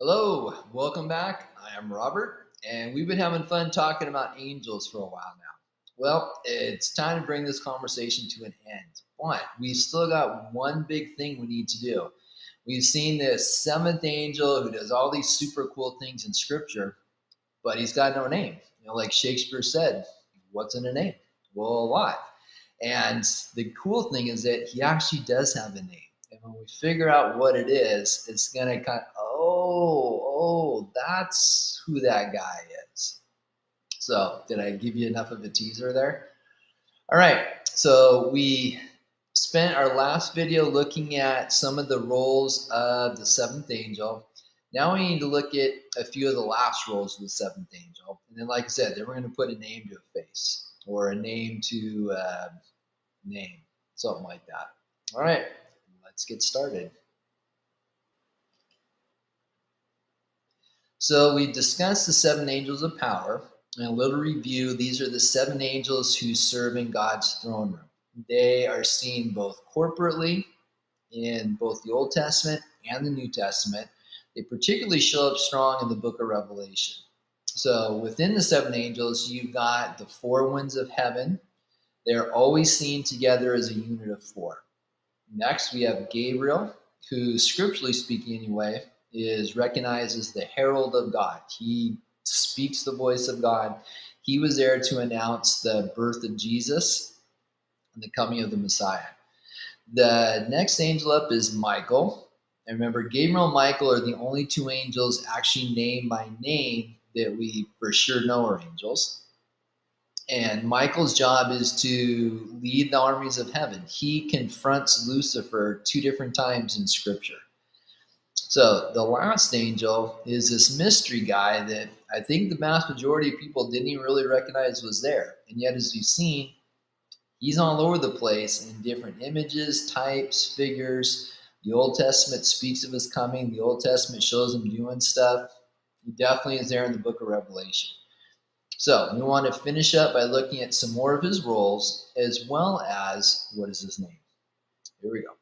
Hello, welcome back. I am Robert, and we've been having fun talking about angels for a while now. Well, it's time to bring this conversation to an end, but we've still got one big thing we need to do. We've seen this seventh angel who does all these super cool things in scripture, but he's got no name. You know, like Shakespeare said, what's in a name? Well, a lot. And the cool thing is that he actually does have a name. And when we figure out what it is, it's going to kind of, oh, oh, oh, that's who that guy is. So, did I give you enough of a teaser there? All right, so we spent our last video looking at some of the roles of the seventh angel. Now we need to look at a few of the last roles of the seventh angel. And then, like I said, then we're going to put a name to a face or a name to uh, name, something like that. All right, let's get started. So we discussed the seven angels of power. And a little review, these are the seven angels who serve in God's throne room. They are seen both corporately in both the Old Testament and the New Testament. They particularly show up strong in the book of Revelation. So within the seven angels, you've got the four winds of heaven. They're always seen together as a unit of four. Next, we have Gabriel, who, scripturally speaking anyway, is recognized as the herald of God. He speaks the voice of God. He was there to announce the birth of Jesus and the coming of the Messiah. The next angel up is Michael. And remember, Gabriel and Michael are the only two angels actually named by name that we for sure know are angels. And Michael's job is to lead the armies of heaven. He confronts Lucifer two different times in scripture. So the last angel is this mystery guy that I think the vast majority of people didn't even really recognize was there. And yet, as you've seen, he's all over the place in different images, types, figures. The Old Testament speaks of his coming, the Old Testament shows him doing stuff. He definitely is there in the book of Revelation. So we want to finish up by looking at some more of his roles as well as what is his name. Here we go.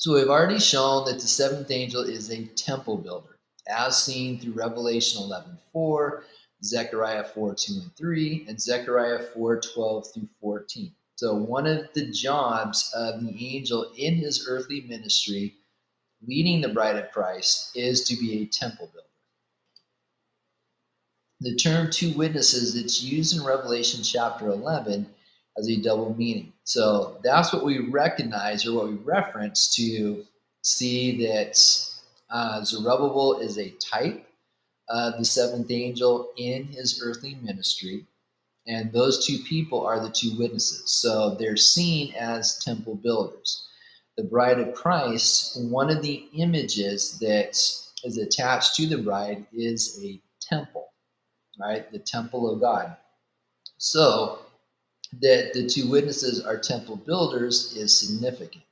So we've already shown that the seventh angel is a temple builder, as seen through Revelation 11 4, Zechariah 4 2 and 3, and Zechariah 4 12 through 14. So, one of the jobs of the angel in his earthly ministry, leading the bride of Christ, is to be a temple builder. The term two witnesses that's used in Revelation chapter 11 has a double meaning. So that's what we recognize or what we reference to see that uh, Zerubbabel is a type of the seventh angel in his earthly ministry. And those two people are the two witnesses. So they're seen as temple builders. The bride of Christ, one of the images that is attached to the bride is a temple, right? The temple of God. So that the two witnesses are temple builders is significant.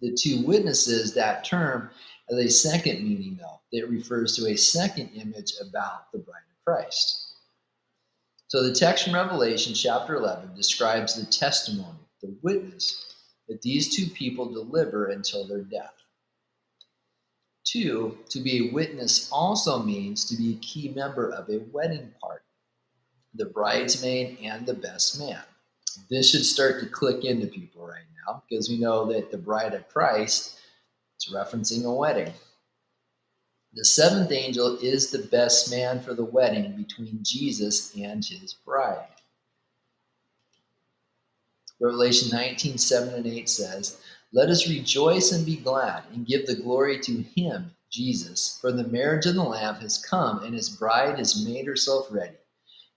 The two witnesses, that term, has a second meaning, though, that refers to a second image about the bride of Christ. So the text from Revelation chapter 11 describes the testimony, the witness, that these two people deliver until their death. Two, to be a witness also means to be a key member of a wedding party the bridesmaid, and the best man. This should start to click into people right now because we know that the bride of Christ is referencing a wedding. The seventh angel is the best man for the wedding between Jesus and his bride. Revelation 19, 7 and 8 says, Let us rejoice and be glad and give the glory to him, Jesus, for the marriage of the Lamb has come and his bride has made herself ready.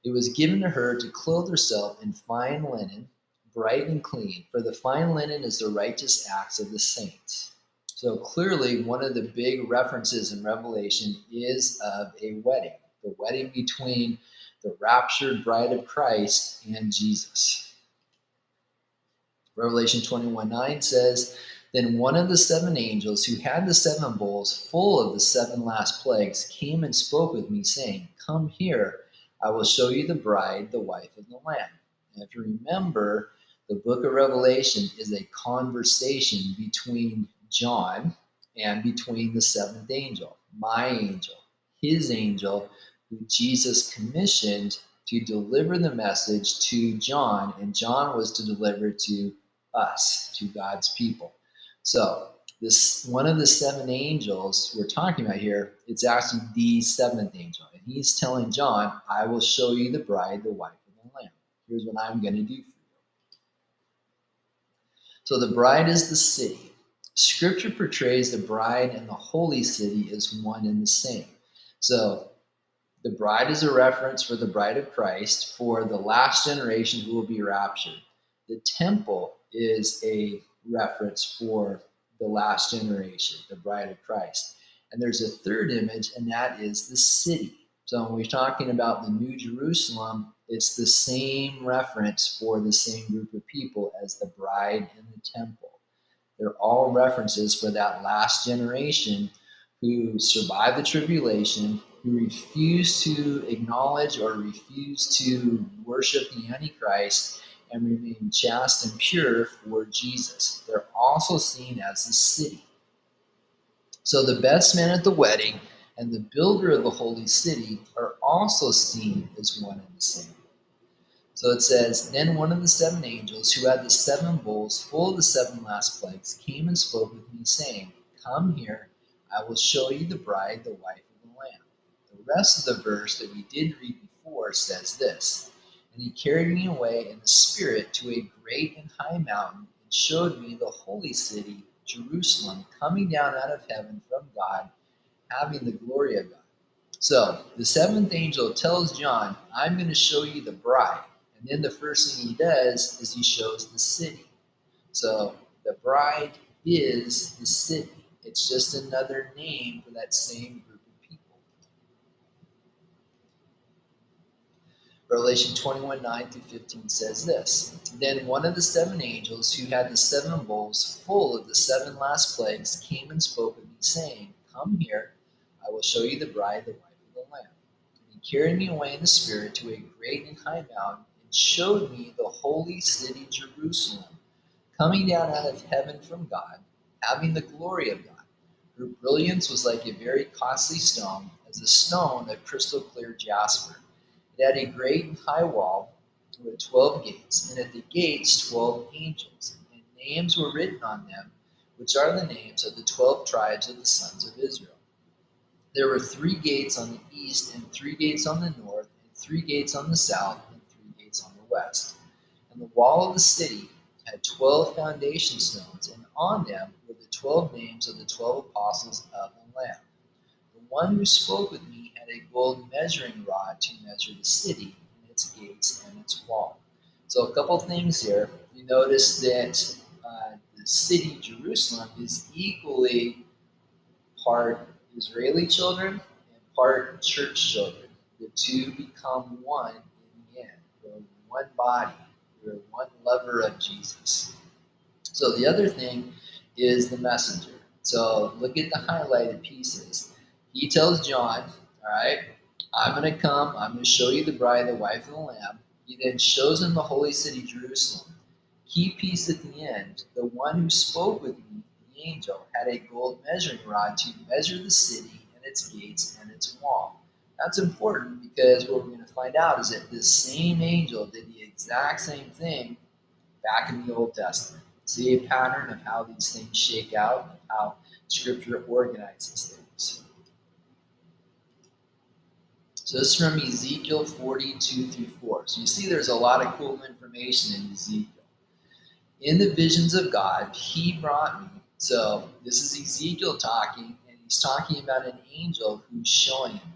It was given to her to clothe herself in fine linen, bright and clean, for the fine linen is the righteous acts of the saints. So clearly, one of the big references in Revelation is of a wedding, the wedding between the raptured bride of Christ and Jesus. Revelation 21 9 says, Then one of the seven angels who had the seven bowls full of the seven last plagues came and spoke with me, saying, Come here I will show you the bride, the wife of the Lamb. If you remember, the book of Revelation is a conversation between John and between the seventh angel, my angel, his angel, who Jesus commissioned to deliver the message to John, and John was to deliver to us, to God's people. So, this one of the seven angels we're talking about here, it's actually the seventh angel. And he's telling John, I will show you the bride, the wife of the Lamb. Here's what I'm going to do for you. So the bride is the city. Scripture portrays the bride and the holy city as one and the same. So the bride is a reference for the bride of Christ for the last generation who will be raptured. The temple is a reference for the last generation, the bride of Christ. And there's a third image, and that is the city. So when we're talking about the New Jerusalem, it's the same reference for the same group of people as the bride and the temple. They're all references for that last generation who survived the tribulation, who refused to acknowledge or refused to worship the Antichrist and remain just and pure for Jesus. They're also seen as the city. So the best man at the wedding and the builder of the holy city are also seen as one and the same. So it says, Then one of the seven angels who had the seven bowls full of the seven last plagues came and spoke with me, saying, Come here, I will show you the bride, the wife of the Lamb. The rest of the verse that we did read before says this And he carried me away in the Spirit to a great and high mountain and showed me the holy city, Jerusalem, coming down out of heaven from God having the glory of God. So the seventh angel tells John, I'm going to show you the bride. And then the first thing he does is he shows the city. So the bride is the city. It's just another name for that same group of people. Revelation 21 9 through 15 says this Then one of the seven angels who had the seven bowls full of the seven last plagues came and spoke with me, saying, Come here I will show you the bride, the wife of the Lamb. And he carried me away in the Spirit to a great and high mountain, and showed me the holy city Jerusalem, coming down out of heaven from God, having the glory of God. Her brilliance was like a very costly stone, as a stone of crystal clear jasper. It had a great high wall with twelve gates, and at the gates twelve angels, and names were written on them, which are the names of the twelve tribes of the sons of Israel. There were three gates on the east, and three gates on the north, and three gates on the south, and three gates on the west. And the wall of the city had twelve foundation stones, and on them were the twelve names of the twelve apostles of the Lamb. The one who spoke with me had a gold measuring rod to measure the city and its gates and its wall. So, a couple things here. You notice that uh, the city, Jerusalem, is equally part Israeli children and part church children. The two become one in the end. We're one body. We're one lover of Jesus. So the other thing is the messenger. So look at the highlighted pieces. He tells John, all right, I'm going to come. I'm going to show you the bride, the wife of the Lamb. He then shows him the holy city, Jerusalem. Key piece at the end, the one who spoke with me the angel had a gold measuring rod to measure the city and its gates and its wall. That's important because what we're going to find out is that this same angel did the exact same thing back in the Old Testament. See a pattern of how these things shake out and how Scripture organizes things. So this is from Ezekiel 42 through 4. So you see there's a lot of cool information in Ezekiel. In the visions of God, he brought me so this is Ezekiel talking, and he's talking about an angel who's showing him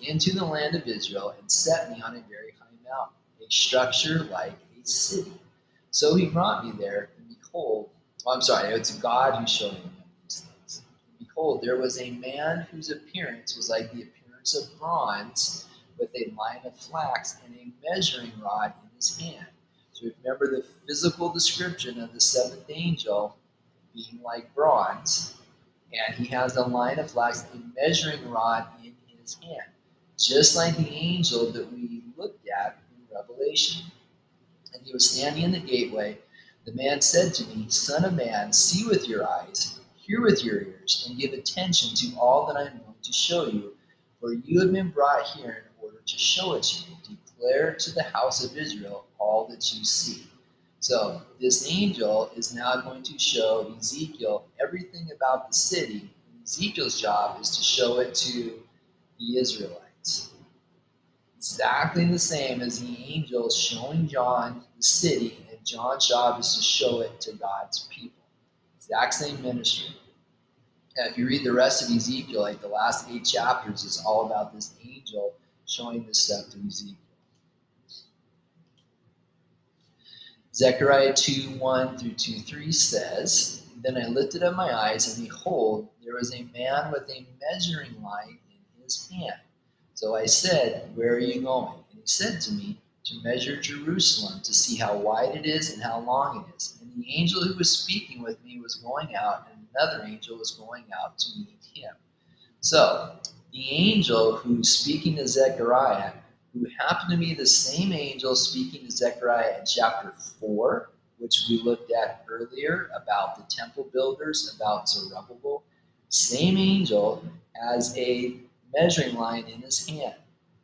into the land of Israel and set me on a very high mountain, a structure like a city. So he brought me there, and behold, oh, I'm sorry, it's God who's showing me these things. Behold, there was a man whose appearance was like the appearance of bronze, with a line of flax and a measuring rod in his hand. So remember the physical description of the seventh angel being like bronze, and he has a line of flax, a measuring rod in his hand, just like the angel that we looked at in Revelation. And he was standing in the gateway. The man said to me, Son of man, see with your eyes, Hear with your ears and give attention to all that I am going to show you, for you have been brought here in order to show it to you. Declare to the house of Israel all that you see. So, this angel is now going to show Ezekiel everything about the city. Ezekiel's job is to show it to the Israelites. Exactly the same as the angel showing John the city, and John's job is to show it to God's people exact same ministry. If you read the rest of Ezekiel, like the last eight chapters is all about this angel showing this stuff to Ezekiel. Zechariah 2 1 through 2 3 says, Then I lifted up my eyes, and behold, there was a man with a measuring line in his hand. So I said, Where are you going? And he said to me, To measure Jerusalem, to see how wide it is and how long it is And the angel who was speaking with me was going out, and another angel was going out to meet him. So, the angel who's speaking to Zechariah, who happened to be the same angel speaking to Zechariah in chapter 4, which we looked at earlier about the temple builders, about Zerubbabel, same angel has a measuring line in his hand.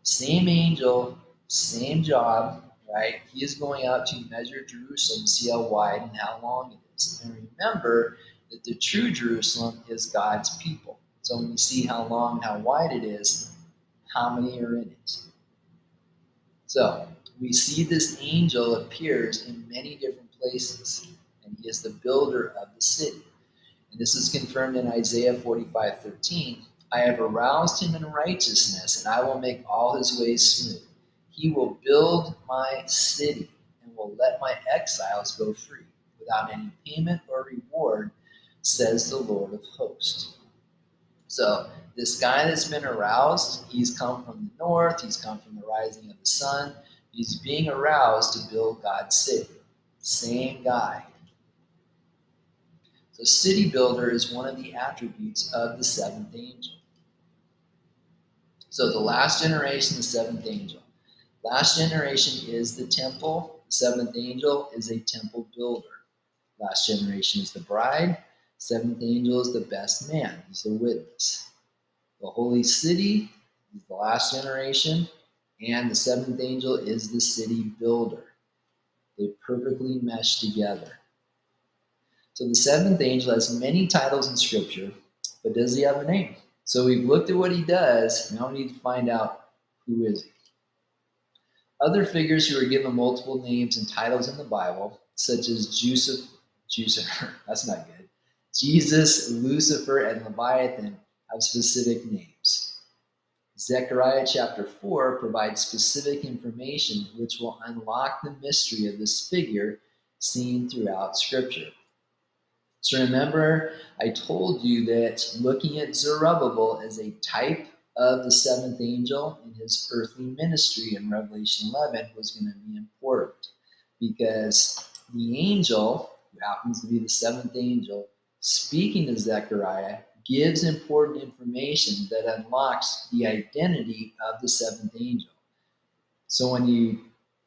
Same angel, same job, right? He is going out to measure Jerusalem, see how wide and how long it is. And remember that the true Jerusalem is God's people. So when you see how long and how wide it is, how many are in it? So we see this angel appears in many different places, and he is the builder of the city. And this is confirmed in Isaiah 45 13. I have aroused him in righteousness, and I will make all his ways smooth. He will build my city and will let my exiles go free without any payment or reward, says the Lord of hosts. So, this guy that's been aroused, he's come from the north, he's come from the rising of the sun, he's being aroused to build God's city. Same guy. So, city builder is one of the attributes of the seventh angel. So, the last generation, the seventh angel. Last generation is the temple. Seventh angel is a temple builder. Last generation is the bride. Seventh angel is the best man. He's the witness. The holy city is the last generation. And the seventh angel is the city builder. They perfectly mesh together. So the seventh angel has many titles in Scripture, but does he have a name? So we've looked at what he does. Now we need to find out who is he. Other figures who are given multiple names and titles in the Bible, such as Joseph, Joseph, that's not good. Jesus, Lucifer, and Leviathan have specific names. Zechariah chapter 4 provides specific information which will unlock the mystery of this figure seen throughout Scripture. So remember, I told you that looking at Zerubbabel as a type of the seventh angel in his earthly ministry in Revelation 11 was going to be important because the angel, who happens to be the seventh angel, speaking to Zechariah, gives important information that unlocks the identity of the seventh angel. So when you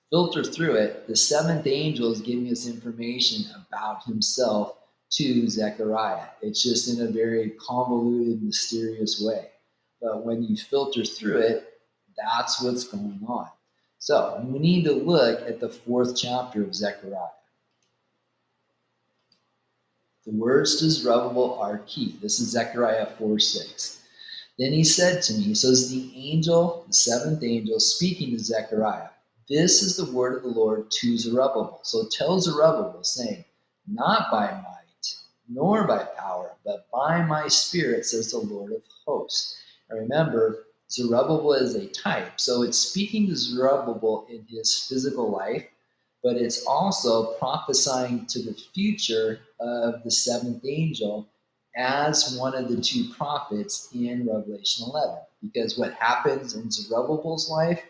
filter through it, the seventh angel is giving us information about himself to Zechariah. It's just in a very convoluted, mysterious way. But when you filter through it, that's what's going on. So we need to look at the fourth chapter of Zechariah. The words to Zerubbabel are key. This is Zechariah 4 6. Then he said to me, so is the angel, the seventh angel, speaking to Zechariah. This is the word of the Lord to Zerubbabel. So tell Zerubbabel, saying, Not by might, nor by power, but by my spirit, says the Lord of hosts. Remember, Zerubbabel is a type. So it's speaking to Zerubbabel in his physical life, but it's also prophesying to the future of the seventh angel as one of the two prophets in Revelation 11. Because what happens in Zerubbabel's life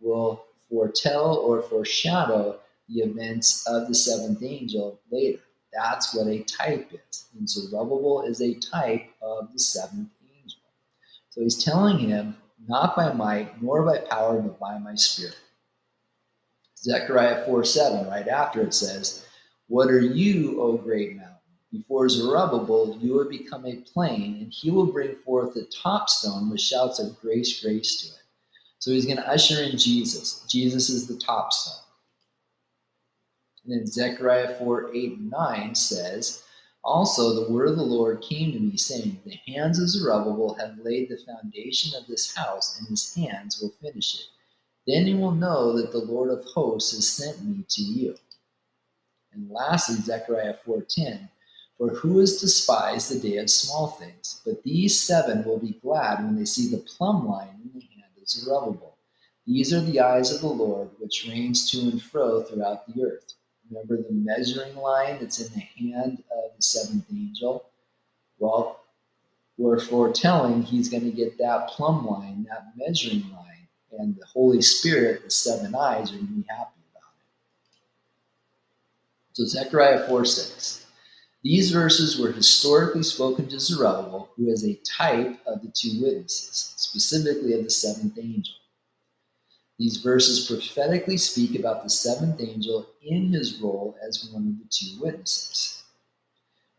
will foretell or foreshadow the events of the seventh angel later. That's what a type is. And Zerubbabel is a type of the seventh so he's telling him, not by might, nor by power, but by my spirit. Zechariah 4 7, right after it says, What are you, O great mountain? Before Zerubbabel, you will become a plain, and he will bring forth the top stone with shouts of grace, grace to it. So he's going to usher in Jesus. Jesus is the top stone. And then Zechariah 4 8 and 9 says, Also the word of the Lord came to me, saying, The hands of Zerubbabel have laid the foundation of this house, and his hands will finish it. Then you will know that the Lord of hosts has sent me to you. And lastly, Zechariah 4:10, For who has despised the day of small things? But these seven will be glad when they see the plumb line in the hand of Zerubbabel. These are the eyes of the Lord, which reigns to and fro throughout the earth. Remember the measuring line that's in the hand of the seventh angel? Well, we're foretelling he's going to get that plumb line, that measuring line, and the Holy Spirit, the seven eyes, are going to be happy about it. So, Zechariah 4 6. These verses were historically spoken to Zerubbabel, who is a type of the two witnesses, specifically of the seventh angel. These verses prophetically speak about the seventh angel in his role as one of the two witnesses.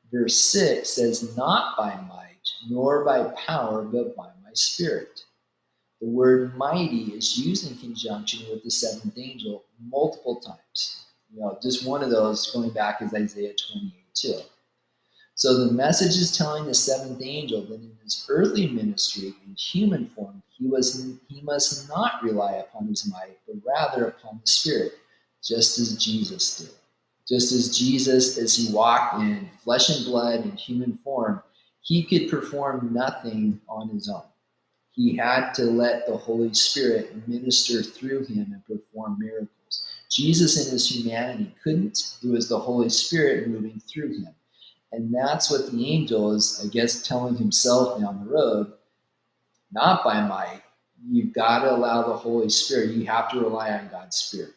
Verse 6 says, Not by might, nor by power, but by my spirit. The word mighty is used in conjunction with the seventh angel multiple times. You know, just one of those going back is Isaiah 28 2. So the message is telling the seventh angel that in his earthly ministry in human form, he was he must not rely upon his might, but rather upon the Spirit, just as Jesus did. Just as Jesus, as he walked in flesh and blood in human form, he could perform nothing on his own. He had to let the Holy Spirit minister through him and perform miracles. Jesus in his humanity couldn't. It was the Holy Spirit moving through him. And that's what the angel is, I guess, telling himself down the road, not by might. You've got to allow the Holy Spirit. You have to rely on God's Spirit.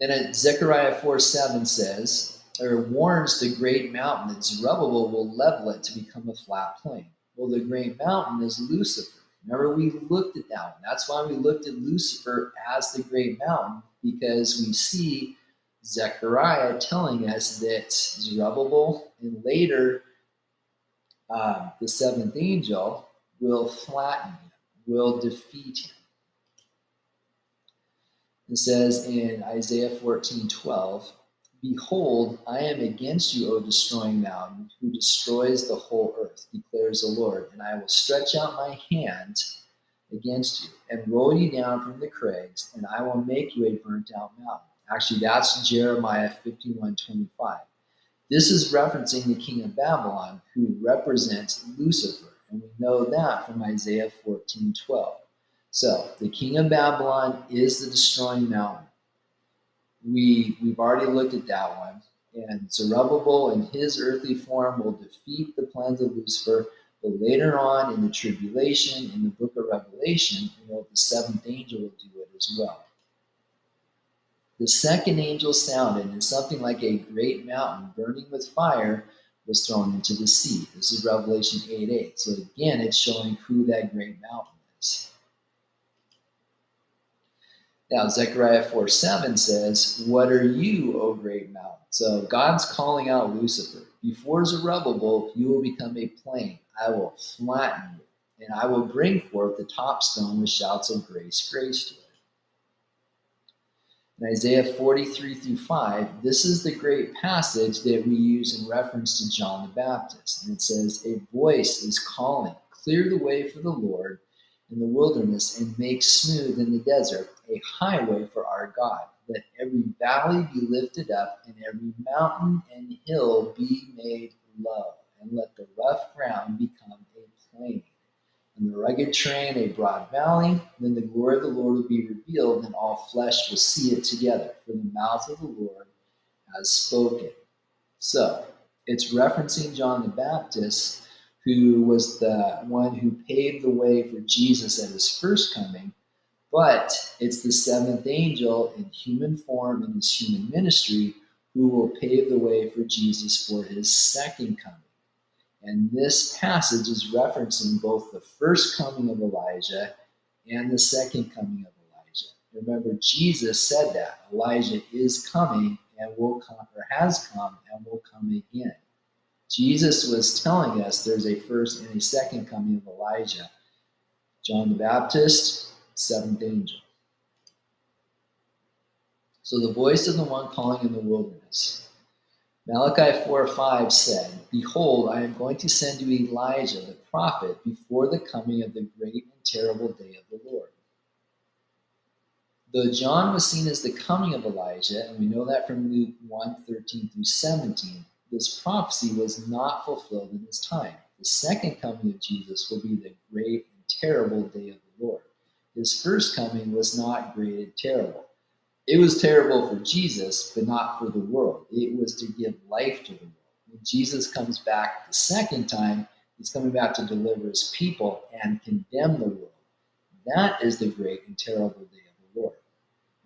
Then Zechariah 4 7 says, or warns the great mountain that Zerubbabel will level it to become a flat plain. Well, the great mountain is Lucifer. Remember, we looked at that one. That's why we looked at Lucifer as the great mountain, because we see Zechariah telling us that Zerubbabel and later um, the seventh angel will flatten him, will defeat him. It says in Isaiah 14 12, Behold, I am against you, O destroying mountain, who destroys the whole earth, declares the Lord, and I will stretch out my hand against you and roll you down from the crags, and I will make you a burnt out mountain Actually, that's Jeremiah 51 25. This is referencing the king of Babylon, who represents Lucifer. And we know that from Isaiah 14 12. So, the king of Babylon is the destroying mountain. We, we've already looked at that one. And Zerubbabel in his earthly form will defeat the plans of Lucifer. But later on in the tribulation, in the book of Revelation, you know, the seventh angel will do it as well. The second angel sounded, and something like a great mountain burning with fire was thrown into the sea. This is Revelation 8 8. So again, it's showing who that great mountain is. Now, Zechariah 4 7 says, What are you, O great mountain? So God's calling out Lucifer. Before Zerubbabel, you will become a plain. I will flatten you, and I will bring forth the top stone with shouts of grace, grace to it. In Isaiah 43 through 5, this is the great passage that we use in reference to John the Baptist. And it says, A voice is calling, Clear the way for the Lord in the wilderness, and make smooth in the desert a highway for our God. Let every valley be lifted up, and every mountain and hill be made low, and let the rough ground become a plain and the rugged terrain a broad valley. Then the glory of the Lord will be revealed, and all flesh will see it together, for the mouth of the Lord has spoken. So it's referencing John the Baptist, who was the one who paved the way for Jesus at his first coming. But it's the seventh angel in human form in his human ministry who will pave the way for Jesus for his second coming. And this passage is referencing both the first coming of Elijah and the second coming of Elijah. Remember, Jesus said that Elijah is coming and will come, or has come and will come again. Jesus was telling us there's a first and a second coming of Elijah. John the Baptist, seventh angel. So the voice of the one calling in the wilderness. Malachi 4 5 said, Behold, I am going to send you Elijah the prophet before the coming of the great and terrible day of the Lord. Though John was seen as the coming of Elijah, and we know that from Luke 1 13 through 17, this prophecy was not fulfilled in his time. The second coming of Jesus will be the great and terrible day of the Lord. His first coming was not great and terrible. It was terrible for Jesus, but not for the world. It was to give life to the world. When Jesus comes back the second time, he's coming back to deliver his people and condemn the world. That is the great and terrible day of the Lord.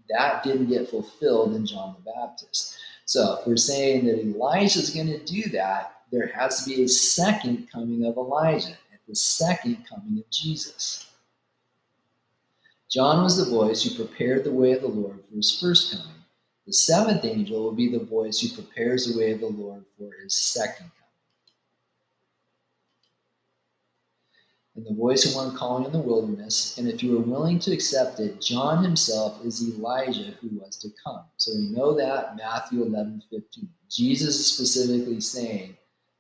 That didn't get fulfilled in John the Baptist. So if we're saying that Elijah is going to do that, there has to be a second coming of Elijah at the second coming of Jesus. John was the voice who prepared the way of the Lord for his first coming. The seventh angel will be the voice who prepares the way of the Lord for his second coming. And the voice of one calling in the wilderness, and if you are willing to accept it, John himself is Elijah who was to come. So we know that Matthew 11 15. Jesus is specifically saying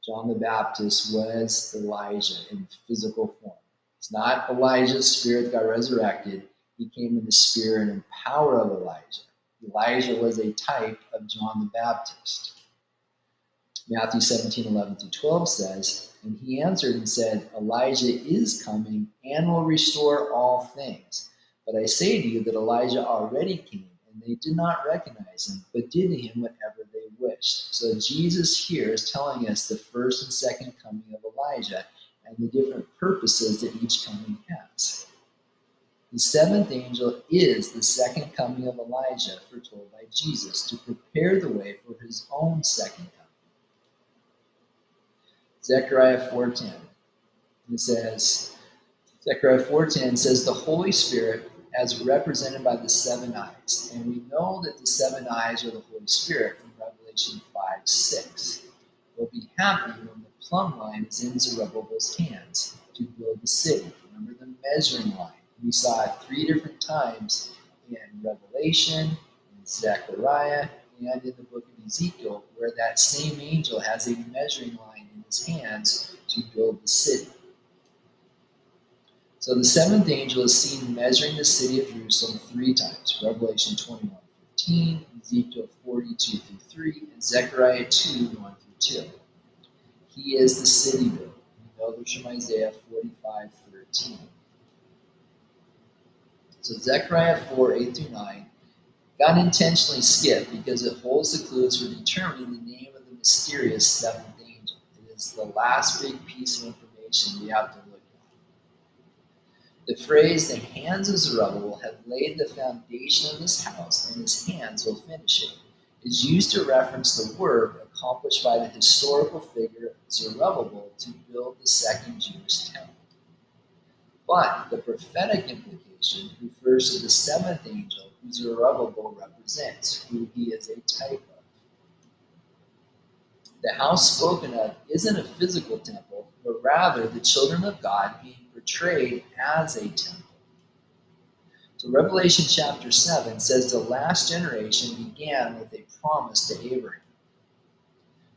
John the Baptist was Elijah in physical form. It's not Elijah's spirit that got resurrected he came in the spirit and power of Elijah. Elijah was a type of John the Baptist. Matthew 17, 11 through 12 says, And he answered and said, Elijah is coming and will restore all things. But I say to you that Elijah already came, and they did not recognize him, but did to him whatever they wished. So Jesus here is telling us the first and second coming of Elijah and the different purposes that each coming has. The seventh angel is the second coming of Elijah foretold by Jesus to prepare the way for his own second coming. Zechariah 4:10. It says, Zechariah 4:10 says the Holy Spirit as represented by the seven eyes. And we know that the seven eyes are the Holy Spirit from Revelation 5 6. We'll be happy when the plumb line is in Zerubbabel's hands to build the city. Remember the measuring line we saw it three different times in Revelation, in Zechariah, and in the book of Ezekiel, where that same angel has a measuring line in his hands to build the city. So the seventh angel is seen measuring the city of Jerusalem three times Revelation 21 15, Ezekiel 42 through 3, and Zechariah 2 1 through 2. He is the city builder. We know this from Isaiah 45 13. So Zechariah 4, 8 through 9, got intentionally skipped because it holds the clues for determining the name of the mysterious seventh angel. It is the last big piece of information we have to look at. The phrase, the hands of Zerubbabel have laid the foundation of this house, and his hands will finish it, is used to reference the work accomplished by the historical figure Zerubbabel to build the second Jewish temple. But the prophetic implication refers to the seventh angel who Zerubbabel represents, who he is a type of. The house spoken of isn't a physical temple, but rather the children of God being portrayed as a temple. So Revelation chapter 7 says the last generation began with a promise to Abraham.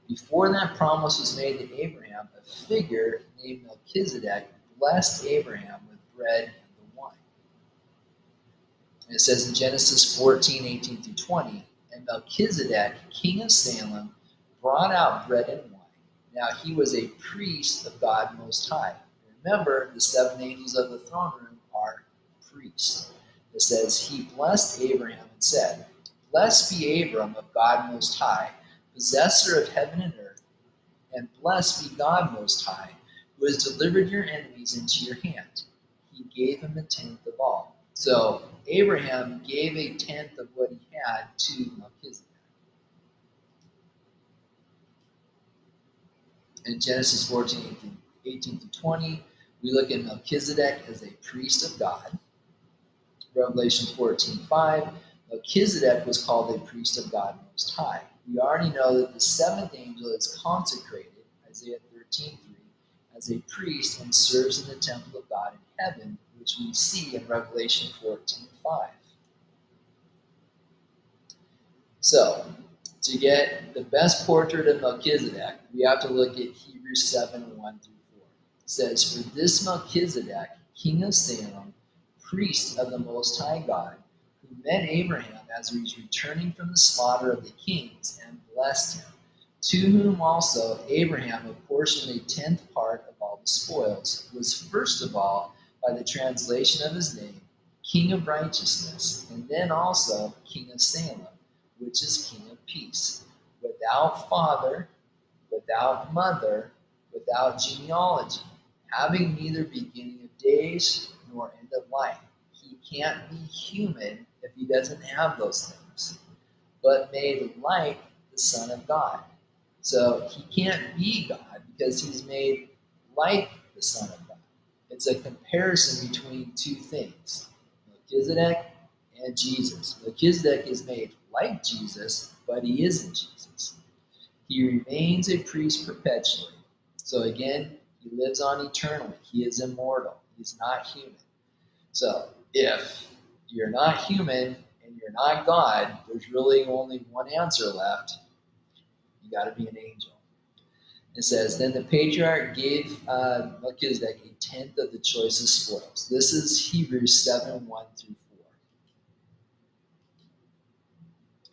Before that promise was made to Abraham, a figure named Melchizedek blessed Abraham with bread it says in Genesis 14, 18 through 20, and Melchizedek, king of Salem, brought out bread and wine. Now he was a priest of God Most High. Remember, the seven angels of the throne room are priests. It says, He blessed Abraham and said, Blessed be Abram of God Most High, possessor of heaven and earth, and blessed be God Most High, who has delivered your enemies into your hand. He gave him a tenth of all. So Abraham gave a tenth of what he had to Melchizedek. In Genesis 14, 18, 18 to 20, we look at Melchizedek as a priest of God. Revelation 14, 5, Melchizedek was called a priest of God Most High. We already know that the seventh angel is consecrated, Isaiah 13 3, as a priest and serves in the temple of God in heaven, which we see in Revelation 14 5. So, to get the best portrait of Melchizedek, we have to look at Hebrews 7 1 through 4. It says, For this Melchizedek, king of Salem, priest of the Most High God, who met Abraham as he was returning from the slaughter of the kings and blessed him, to whom also Abraham apportioned a tenth part of all the spoils, was first of all, by the translation of his name, King of righteousness, and then also King of Salem, which is King of peace, without father, without mother, without genealogy, having neither beginning of days nor end of life. He can't be human if he doesn't have those things, but made like the Son of God. So he can't be God because he's made like the Son of God. It's a comparison between two things Melchizedek and Jesus. Melchizedek is made like Jesus, but he isn't Jesus. He remains a priest perpetually. So again, he lives on eternally. He is immortal. He's not human. So if you're not human and you're not God, there's really only one answer left. You got to be an angel. It says, Then the patriarch gave uh, Melchizedek a tenth of the choicest spoils. This is Hebrews 7 1 through 4.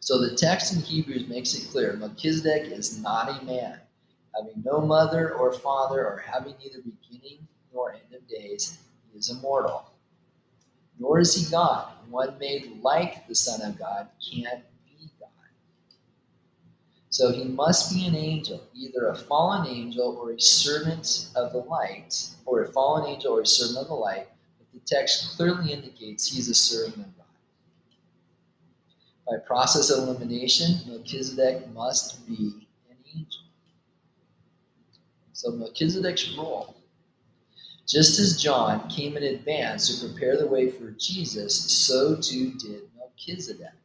So the text in Hebrews makes it clear Melchizedek is not a man, having no mother or father, or having neither beginning nor end of days. He is immortal. Nor is he God. One made like the Son of God can't. So he must be an angel, either a fallen angel or a servant of the light, or a fallen angel or a servant of the light. But the text clearly indicates he's a servant of God. By process of elimination, Melchizedek must be an angel. So Melchizedek's role just as John came in advance to prepare the way for Jesus, so too did Melchizedek.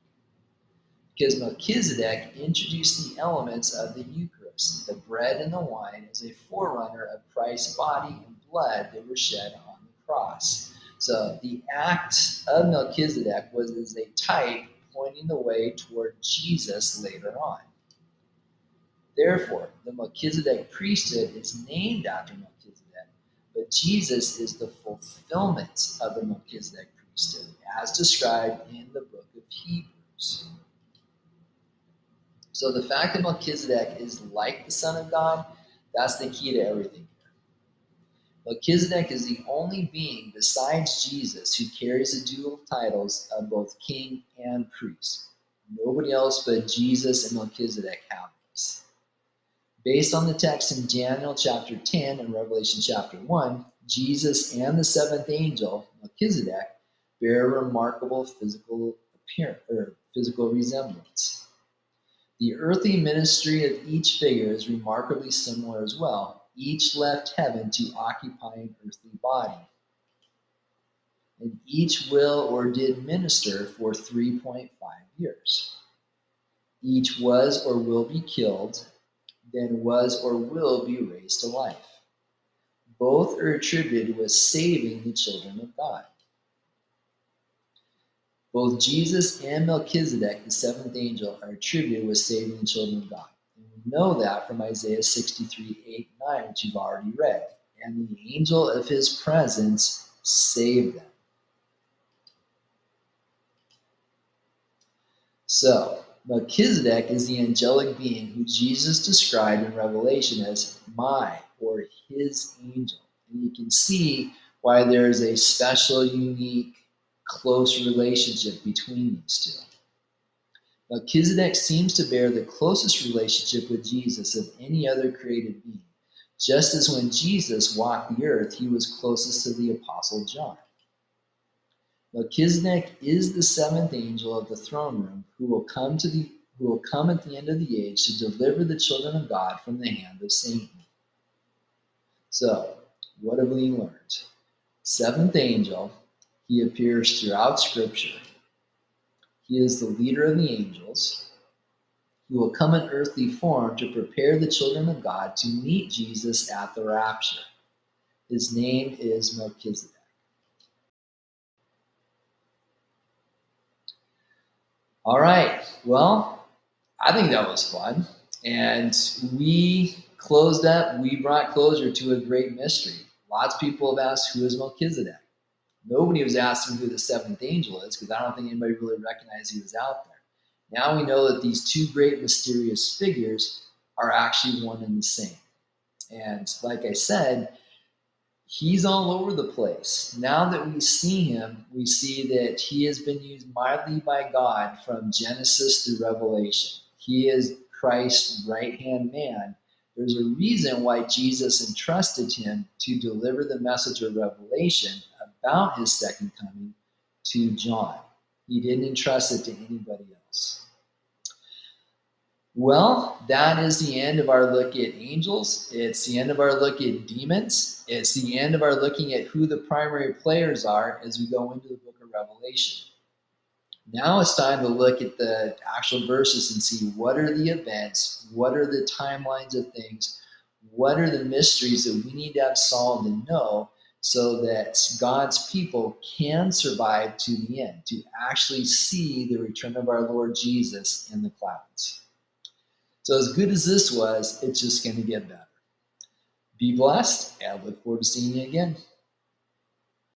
Because Melchizedek introduced the elements of the Eucharist, the bread and the wine, as a forerunner of Christ's body and blood that were shed on the cross. So the act of Melchizedek was as a type pointing the way toward Jesus later on. Therefore, the Melchizedek priesthood is named after Melchizedek but Jesus is the fulfillment of the Melchizedek priesthood, as described in the book of Hebrews. So the fact that Melchizedek is like the Son of God, that's the key to everything. Melchizedek is the only being besides Jesus who carries the dual titles of both king and priest. Nobody else but Jesus and Melchizedek have this. Based on the text in Daniel chapter 10 and Revelation chapter 1, Jesus and the seventh angel, Melchizedek, bear a remarkable physical appearance or physical resemblance. The earthly ministry of each figure is remarkably similar as well. Each left heaven to occupy an earthly body. And each will or did minister for 3.5 years. Each was or will be killed then was or will be raised to life. Both are attributed with saving the children of God. Both Jesus and Melchizedek, the seventh angel, are attributed with saving the children of God. And we know that from Isaiah 63 8 9, which you've already read. And the angel of his presence saved them. So, Melchizedek is the angelic being who Jesus described in Revelation as my or his angel. And you can see why there is a special, unique, close relationship between these two. Melchizedek seems to bear the closest relationship with Jesus of any other created being, just as when Jesus walked the earth, he was closest to the Apostle John. Melchizedek is the seventh angel of the throne room who will come to the who will come at the end of the age to deliver the children of God from the hand of Satan. So, what have we learned? Seventh angel, he appears throughout Scripture. He is the leader of the angels. He will come in earthly form to prepare the children of God to meet Jesus at the rapture. His name is Melchizedek. All right. Well, I think that was fun. And we closed up, we brought closure to a great mystery. Lots of people have asked, who is Melchizedek? Nobody was asking who the seventh angel is because I don't think anybody really recognized he was out there. Now we know that these two great mysterious figures are actually one and the same. And like I said, he's all over the place. Now that we see him, we see that he has been used mightily by God from Genesis through Revelation. He is Christ's right hand man. There's a reason why Jesus entrusted him to deliver the message of Revelation about his second coming to John. He didn't entrust it to anybody else. Well, that is the end of our look at angels. It's the end of our look at demons. It's the end of our looking at who the primary players are as we go into the book of Revelation. Now it's time to look at the actual verses and see what are the events, what are the timelines of things, what are the mysteries that we need to have solved and know so that God's people can survive to the end, to actually see the return of our Lord Jesus in the clouds. So, as good as this was, it's just going to get better. Be blessed, and I look forward to seeing you again.